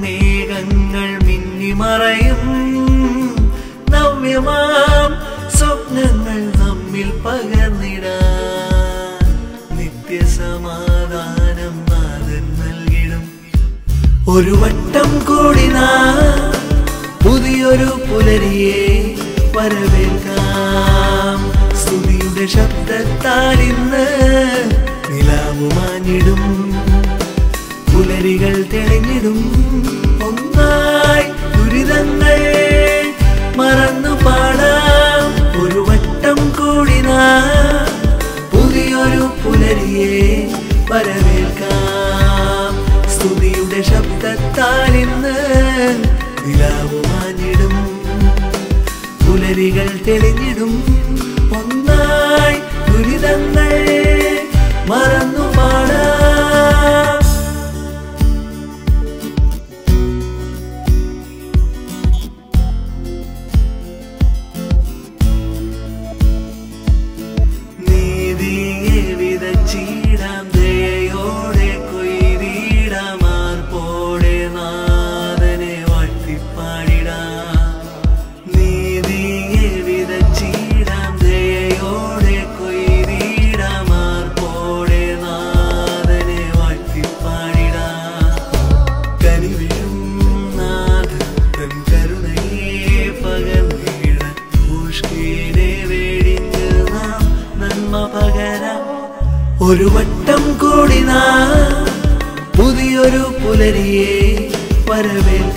മേഘങ്ങൾ മിന്നിമറയും സ്വപ്നങ്ങൾ നമ്മിൽ പകർന്നിടാൻ. നിത്യസമാധാനം നാഥൻ നൽകിടും. ഒരു വട്ടം കൂടി നാ പുതിയൊരു പുലരിയെ വരവേൽക്കാം ശബ്ദത്താൽ ഇന്ന് നിലാവുമാഞ്ഞിടും പുലരികൾ തെളിഞ്ഞിടും. ഒന്നായി ദുരിതങ്ങൾ മറന്നു പാടാം. ഒരു വട്ടം കൂടി നാം പുതിയൊരു പുലരിയെ വരവേൽക്കാം. സ്തുതിയുടെ ശബ്ദത്താൽ ഇന്ന് നിലാവുമാഞ്ഞിടും പുലരികൾ തെളിഞ്ഞിടും. ഒരു വട്ടം കൂടി നാ. പുതിയൊരു പുലരിയെ വരവേൽക്കാം.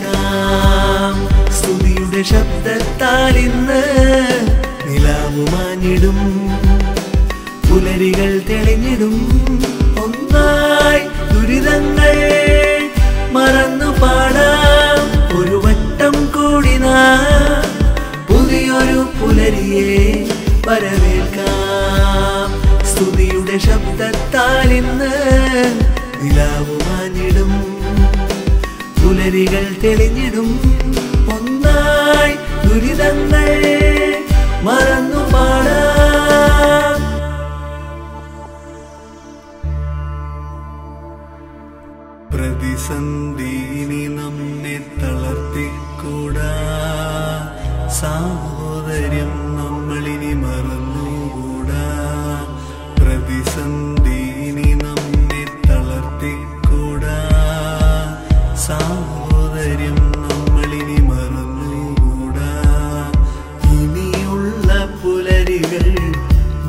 സ്തുതിയുടെ ശബ്ദത്താൽ ഇന്ന് നിലാവുമാനിടും. പുലരികൾ തെളിഞ്ഞിടും. ഒന്നായി ദുരിതങ്ങൾ മറന്നു പാടാം. ഒരു വട്ടം കൂടി നാ. പുതിയൊരു പുലരിയെ വരവേൽക്കാം. സ്തുതിയുടെ നിലാവുമാഞ്ഞിടും പുലരികൾ തെളിഞ്ഞിടും. ഒന്നായി ദുരിതങ്ങൾ മറന്നു പ്രതിസന്ധിനി നമ്മെ തളർത്തിക്കൂടാ. സാഹോദര്യം നമ്മളിനി മറന്നുകൂടാ. പ്രതിസന്ധിനി പുലരികൾ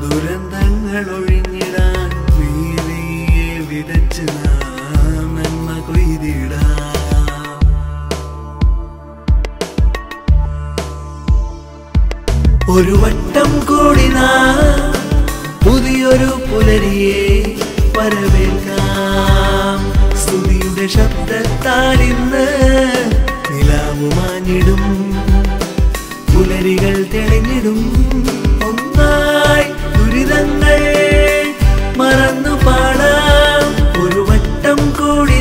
ദുരന്തങ്ങൾ ഒഴിഞ്ഞിടാൻ നീതിയെ വിതച്ച് നാം നന്മ കൊയ്തിടാം ഒരു വട്ടം കൂടി നാ പുതിയൊരു പുലരിയെ വരവേൽക്കാം. സ്തുതിയുടെ ശബ്ദത്താൽ ഇന്ന് നിലാവുമാനിടും പുലരികൾ തെളിഞ്ഞിടും. ഒന്നായി ദുരിതങ്ങൾ മറന്നു പാടാം. ഒരു വട്ടം കൂടി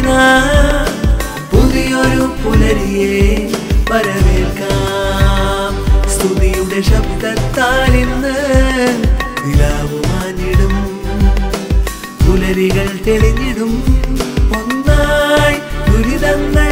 പുതിയൊരു പുലരിയെ വരവേൽക്കാം. സ്തുതിയുടെ ശബ്ദത്താൽ ഇന്ന് നിലാവുമാനിടും പുലരികൾ തെളിഞ്ഞിടും. ഒന്നായി ദുരിതങ്ങൾ